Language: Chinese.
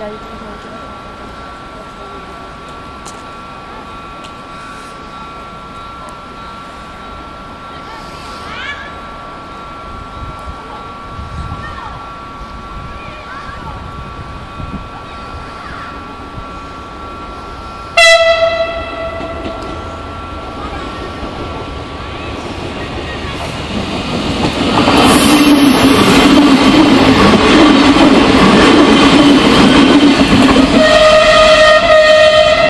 压力都会比较大。